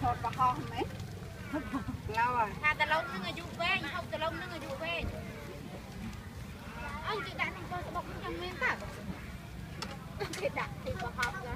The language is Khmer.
ថតបកោះមែនឡើយថាតលុងនឹងអាយុវែងហូបតលុងនឹងអាយុវែងអញគេដាក់នឹងកោសបុកនឹងចឹងមានតើគេដាក់ទីបកោះ